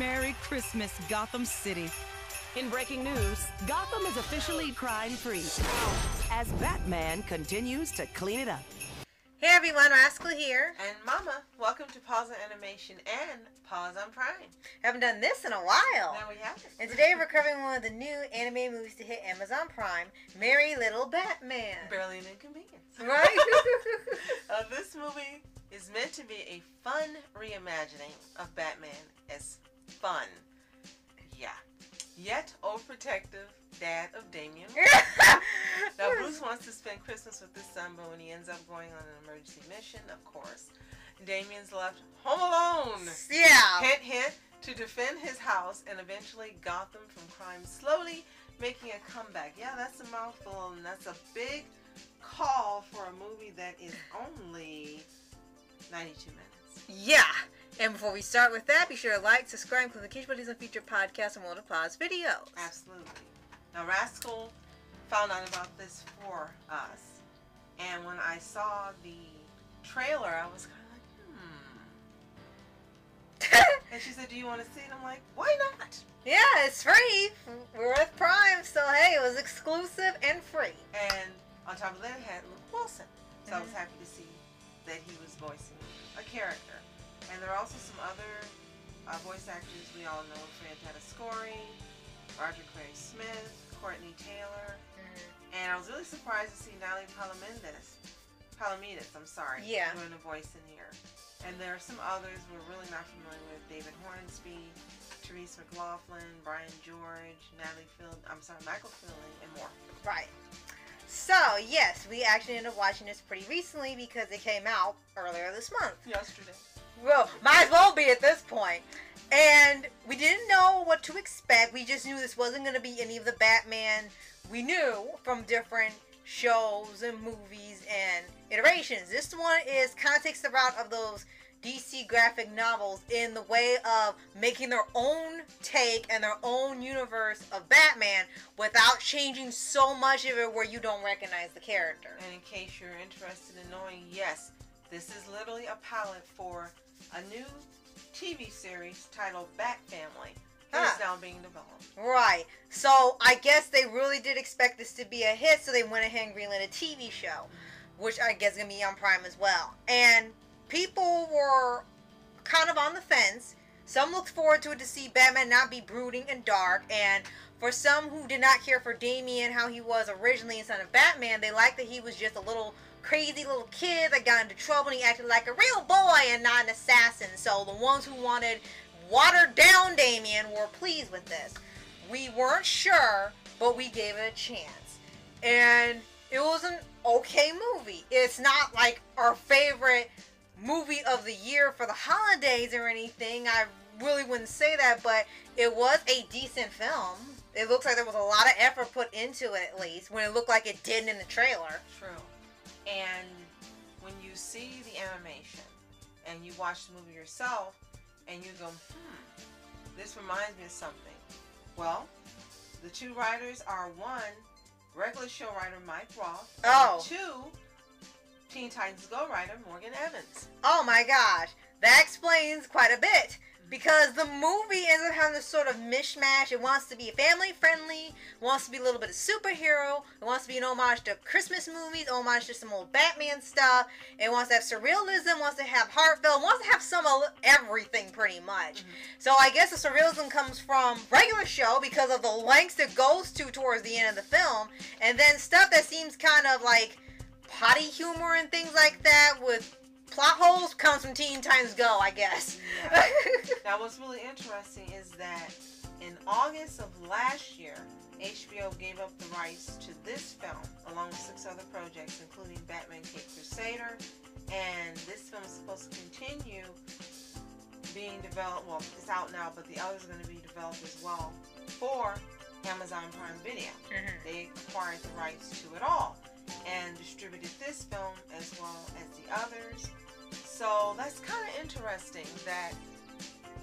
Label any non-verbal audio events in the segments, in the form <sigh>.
Merry Christmas, Gotham City. In breaking news, Gotham is officially crime free as Batman continues to clean it up. Hey everyone, Rascal here. And Mama, welcome to Paws on Animation and Paws on Prime. Haven't done this in a while. Now we have it. And today we're covering one of the new anime movies to hit Amazon Prime, Merry Little Batman. Barely an inconvenience. Right? <laughs> uh, this movie is meant to be a fun reimagining of Batman as fun. Yeah. Yet overprotective dad of Damian. <laughs> now Bruce wants to spend Christmas with his son, but when he ends up going on an emergency mission, of course, Damian's left home alone. yeah. Hint, hint, to defend his house and eventually Gotham from crime, slowly making a comeback. Yeah, that's a mouthful, and that's a big call for a movie that is only 92 minutes. Yeah. And before we start with that, be sure to like, subscribe, click the notification buttons on future podcasts and World Applause videos. Absolutely. Now, Rascal found out about this for us, and when I saw the trailer, I was kind of like, hmm. <laughs> and she said, "Do you want to see it?" I'm like, "Why not?" yeah, it's free. We're with Prime, so hey, it was exclusive and free. And on top of that, it had Luke Wilson, so I was Mhm. happy to see that he was voicing a character. And there are also some other uh, voice actors we all know: Frantetta Scori, Roger Craig Smith, Courtney Taylor. And I was really surprised to see Natalie Palamides. Palamides, I'm sorry. Yeah. Doing a voice in here. And there are some others we're really not familiar with. David Hornsby, Therese McLaughlin, Brian George, Natalie Field, I'm sorry, Michael Fielding, and more. Right. So, yes, we actually ended up watching this pretty recently because it came out earlier this month. Yesterday. Well, might as well be at this point. And we didn't know what to expect. We just knew this wasn't going to be any of the Batman we knew from different shows and movies and iterations. This one is kind of takes the route of those DC graphic novels in the way of making their own take and their own universe of Batman without changing so much of it where you don't recognize the character. And in case you're interested in knowing, yes, this is literally a pilot for a new TV series titled Bat Family that is Huh. now being developed. Right. So I guess they really did expect this to be a hit, so they went ahead and greenlit a TV show, which I guess is gonna be on Prime as well. And people were kind of on the fence. Some looked forward to it to see Batman not be brooding and dark, and for some who did not care for Damian how he was originally instead of Batman, they liked that he was just a little crazy little kid that got into trouble and he acted like a real boy and not an assassin. So the ones who wanted watered down Damian were pleased with this. We weren't sure, but we gave it a chance. And it was an okay movie. It's not like our favorite movie of the year for the holidays or anything. I really wouldn't say that, but it was a decent film. It looks like there was a lot of effort put into it at least when it looked like it didn't in the trailer. True. And when you see the animation and you watch the movie yourself and you go, hmm, this reminds me of something. Well, the two writers are one, regular show writer Mike Roth, and Oh. two, Teen Titans Go writer Morgan Evans. Oh my gosh, that explains quite a bit. Because the movie ends up having this sort of mishmash. It wants to be family friendly, wants to be a little bit of superhero, it wants to be an homage to Christmas movies, homage to some old Batman stuff. It wants to have surrealism, wants to have heartfelt, wants to have some of everything pretty much. Mm-hmm. So I guess the surrealism comes from regular show because of the lengths it goes to towards the end of the film, and then stuff that seems kind of like potty humor and things like that with plot holes comes from Teen Titans Go, I guess. Yeah. now, what's really interesting is that in August of last year, HBO gave up the rights to this film along with six other projects, including Batman Cape Crusader. And this film is supposed to continue being developed. Well, it's out now, but the others are going to be developed as well for Amazon Prime Video. Mhm. They acquired the rights to it all and distributed this film as well as the others. So that's kind of interesting that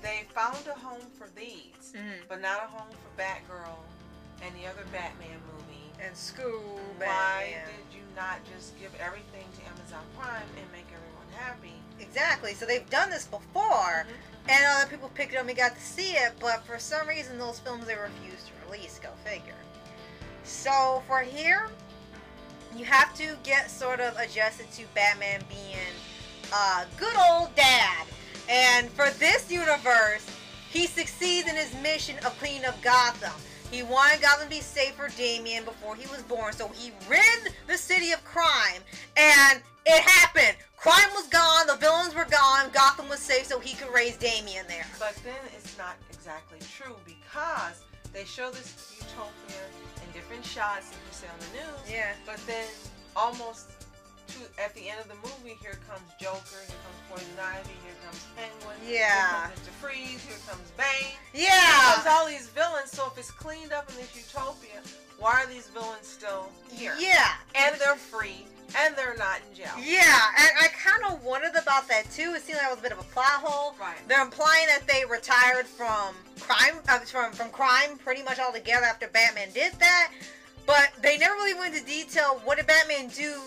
they found a home for these, Mhm. but not a home for Batgirl and the other Batman movie and Scoob. Why and, did you not just give everything to Amazon Prime and make everyone happy? Exactly. So they've done this before, Mm-hmm. and other people picked it up and got to see it, but for some reason those films they refused to release. Go figure. So for here, you have to get sort of adjusted to Batman being a good old dad. And for this universe, he succeeds in his mission of cleaning up Gotham. He wanted Gotham to be safe for Damian before he was born, so he rid the city of crime. And it happened. Crime was gone, the villains were gone, Gotham was safe, so he could raise Damian there. But then it's not exactly true because they show this utopia different shots, if you say on the news. Yeah. But then almost to at the end of the movie, here comes Joker, here comes Poison Ivy, here comes Penguin, Yeah. here comes Mr. Freeze, here comes Bane. Here Yeah. comes all these villains. So if it's cleaned up in this utopia, why are these villains still here? Yeah. And they're free, and they're not in jail. Yeah, and I kind of wondered about that too. It seemed like it was a bit of a plot hole. Right. They're implying that they retired from crime, uh, from from crime, pretty much altogether after Batman did that. But they never really went into detail. What did Batman do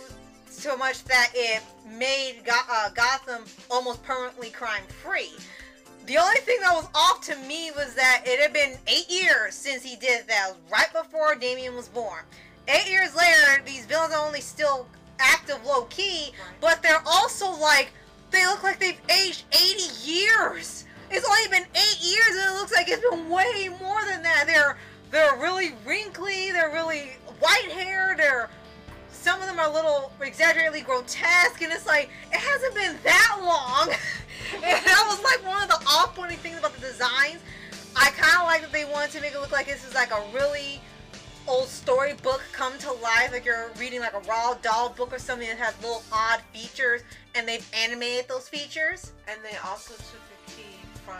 so much that it made Go- uh, Gotham almost permanently crime free? The only thing that was off to me was that it had been eight years since he did that. Right before Damian was born. Eight years later, these villains are only still active low key, but they're also like they look like they've aged 80 years. It's only been eight years, and it looks like it's been way more than that. They're they're really wrinkly. They're really white haired. They're some of them are a little exaggeratedly grotesque, and it's like it hasn't been that long. <laughs> and that was like one of the off-putting things about the designs. I kind of like that they wanted to make it look like this is like a really old storybook come to life, like you're reading like a Roald Dahl book or something that has little odd features, and they've animated those features. And they also took a key from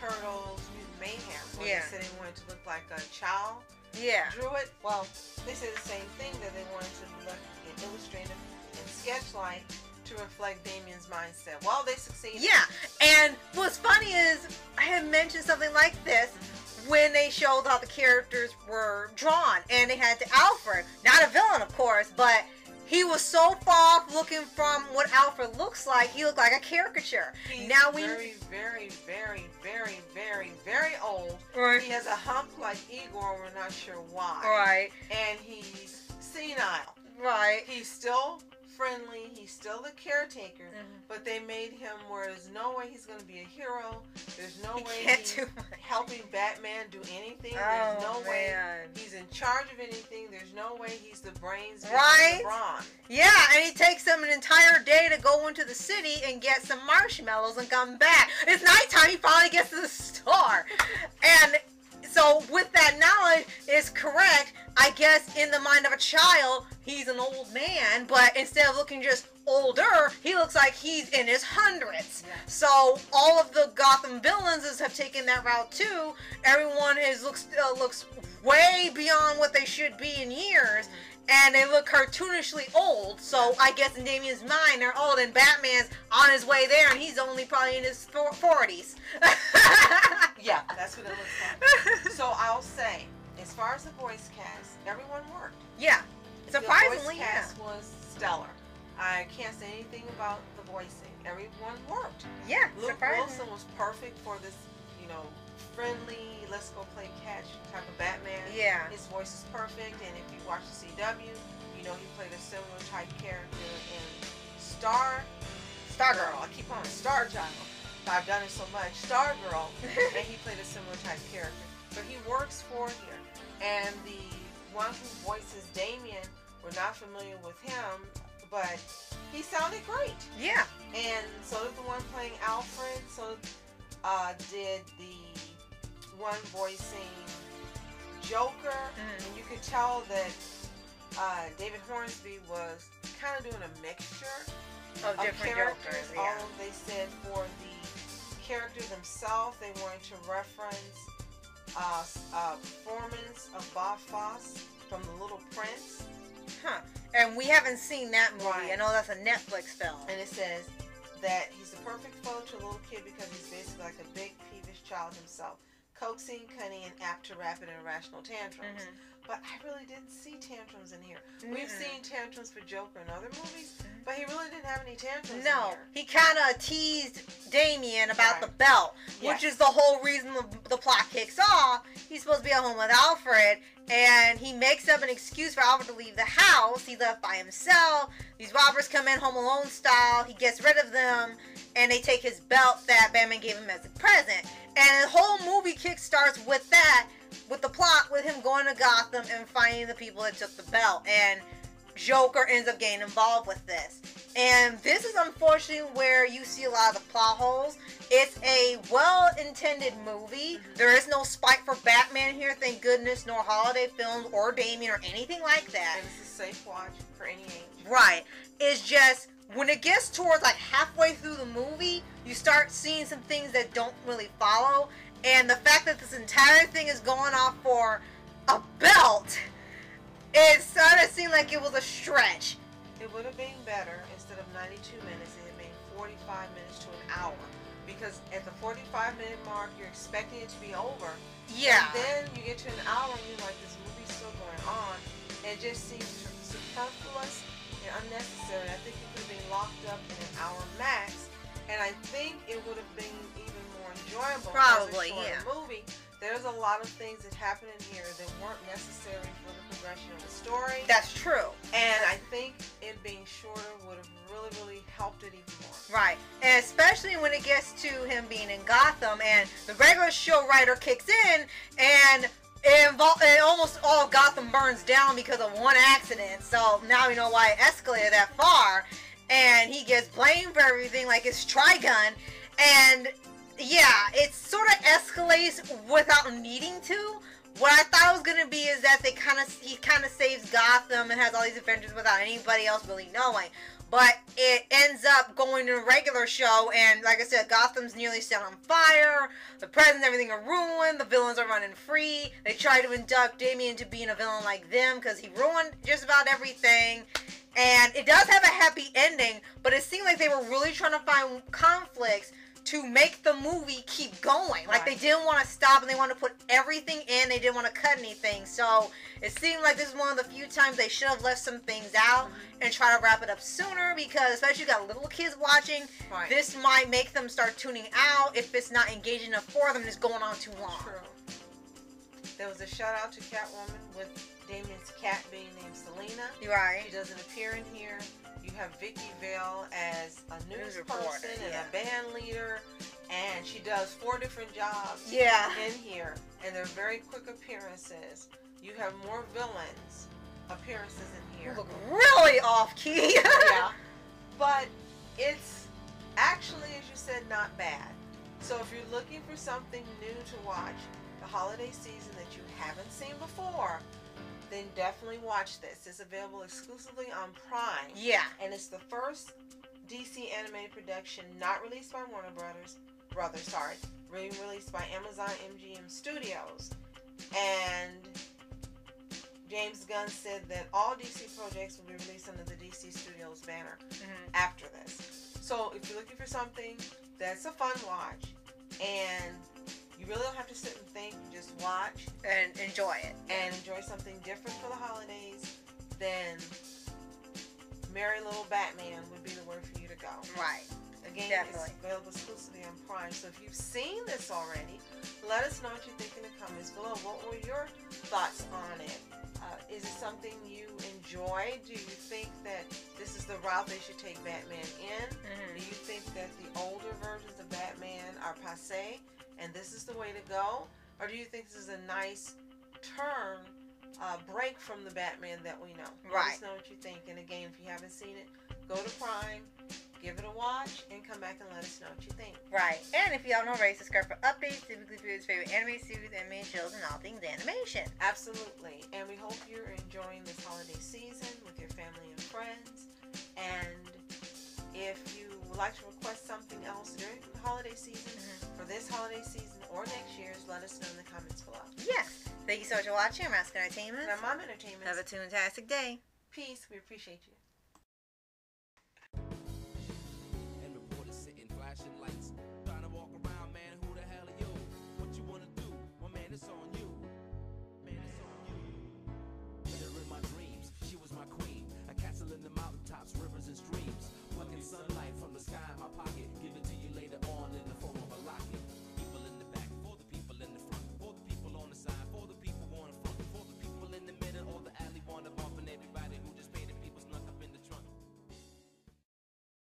Turtles Mutant Mayhem, where Yeah. they said they wanted to look like a child Yeah. drew it. Well, they said the same thing that they wanted to look and illustrative and sketch like to reflect Damian's mindset. Well, they succeeded. Yeah, and what's funny is I had mentioned something like this when they showed how the characters were drawn, and they had to Alfred, not a villain, of course, but he was so far off looking from what Alfred looks like. He looked like a caricature. He's now we very, very, very, very, very, very old. right, He has a hump like Igor. We're not sure why. right, And he's senile. right. He's still friendly. He's still the caretaker. Mhm. But they made him where there's no way he's going to be a hero. There's no He way he's helping Batman do anything. Oh There's no way man. he's in charge of anything. There's no way he's the brains Right? LeBron. Yeah, and he takes him an entire day to go into the city and get some marshmallows and come back. It's nighttime, he finally gets to the store. <laughs> And so with that knowledge is correct, I guess in the mind of a child, he's an old man, but instead of looking just older, he looks like he's in his hundreds. Yeah. So all of the Gotham villains is, have taken that route too. Everyone is looks uh, looks way beyond what they should be in years, and they look cartoonishly old. So I guess in Damian's mind, they're old, and Batman's on his way there, and he's only probably in his forties. <laughs> Yeah, that's what it looks like. so I'll say, as far as the voice cast, everyone worked. yeah, surprisingly, the voice yeah. cast was stellar. I can't say anything about the voicing. Everyone worked. Yeah, Luke surprising. Wilson was perfect for this, know, friendly, let's go play catch type of Batman. Yeah. His voice is perfect, and if you watch the CW, you know he played a similar type character in Star Star Girl. I keep on Star Child. I've done it so much. Star Girl, <laughs> and he played a similar type character. But he works for here, and the one who voices Damian, we're not familiar with him, but he sounded great. Yeah. And so did the one playing Alfred. So uh, did the one voicing Joker. Mhm. And you could tell that uh, David Hornsby was kind of doing a mixture Of of different characters. Jokers. Yeah. Although they said for the character themselves, they wanted to reference uh, uh, performance of Bob Fosse from The Little Prince. Huh. And we haven't seen that movie. Right. I know that's a Netflix film. And it says that he's the perfect foe to a little kid because he's basically like a big peevish child himself, coaxing, cunning, and apt to rapid and irrational tantrums. Mhm. But I really didn't see tantrums in here. We've mm. seen tantrums for Joker in other movies, but he really didn't have any tantrums No, he kind of teased Damian about Right. the belt, which is the whole reason the, the plot kicks off. He's supposed to be at home with Alfred, and he makes up an excuse for Alfred to leave the house. He left by himself. These robbers come in Home Alone style. He gets rid of them, and they take his belt that Batman gave him as a present. And the whole movie kick starts with that, with the plot with him going to Gotham and finding the people that took the belt. And Joker ends up getting involved with this. And this is unfortunately where you see a lot of the plot holes. It's a well intended movie. Mhm. There is no spike for Batman here, thank goodness, nor holiday films or Damian or anything like that. And it's a safe watch for any age. Right. It's just when it gets towards like halfway through the movie, you start seeing some things that don't really follow. And the fact that this entire thing is going off for a belt, it started to seem like it was a stretch. It would have been better instead of 92 minutes, it had been 45 minutes to an hour. Because at the 45 minute mark, you're expecting it to be over. Yeah. And then you get to an hour and you're like, this movie's still going on. It just seems superfluous and unnecessary. I think it could have been locked up in an hour max. And I think it would have been enjoyable Probably, yeah. movie. There's a lot of things that happen in here that weren't necessary for the progression of the story. That's true. And I think it being shorter would have really, really helped it even more. Right. And especially when it gets to him being in Gotham and the regular show writer kicks in and it, almost all Gotham burns down because of one accident. So now we know why it escalated that far. And he gets blamed for everything like it's Trigun. And yeah, it sort of escalates without needing to. What I thought was gonna be is that they kind of he kind of saves Gotham and has all these adventures without anybody else really knowing. But it ends up going to a regular show, and like I said, Gotham's nearly set on fire. The presidents, everything are ruined. The villains are running free. They try to induct Damian to being a villain like them because he ruined just about everything. And it does have a happy ending, but it seemed like they were really trying to find conflicts to make the movie keep going. Like they didn't want to stop and they want to put everything in. They didn't want to cut anything. So it seemed like this is one of the few times they should have left some things out mm-hmm. and try to wrap it up sooner because especially you got little kids watching. Right. This might make them start tuning out if it's not engaging enough for them and it's going on too long. True. There was a shout out to Catwoman with Damian's cat being named Selena. Right. She doesn't appear in here. You have Vicki Vale as a news, reporter, person and yeah. a band leader, and she does four different jobs Yeah. in here, and they're very quick appearances. You have more villains appearances in here. You look really off key. <laughs> yeah, but it's actually, as you said, not bad. So if you're looking for something new to watch the holiday season that you haven't seen before, then definitely watch this. It's available exclusively on Prime, yeah. and it's the first DC animated production not released by Warner Brothers, Brothers, sorry, re- released by Amazon MGM Studios, and James Gunn said that all DC projects will be released under the DC Studios banner Mhm. after this. So if you're looking for something that's a fun watch and you really don't have to sit and think, you just watch And enjoy it. and enjoy something different for the holidays, then Merry Little Batman would be the word for you to go. Right. Again, Definitely. it's available exclusively on Prime. So if you've seen this already, let us know what you think in the comments below. What were your thoughts on it? Uh, is it something you enjoy? Do you think that this is the route they should take Batman in? Mhm. Do you think that the older versions of Batman are passe and this is the way to go? Or do you think this is a nice turn, uh, break from the Batman that we know? Right. Let us know what you think. And again, if you haven't seen it, go to Prime, give it a watch, and come back and let us know what you think. Right. And if you haven't already, subscribe for updates, typically for his favorite anime series, anime shows, and all things animation. Absolutely. And we hope you're enjoying this holiday season with your family and friends. And if you would like to request something else during the holiday season, mm-hmm. for this holiday season or next year's, let us know in the comments below. Yes. Thank you so much for watching. I'm Mask Entertainment. And I'm Mom Entertainment. Have a fantastic day. Peace. We appreciate you.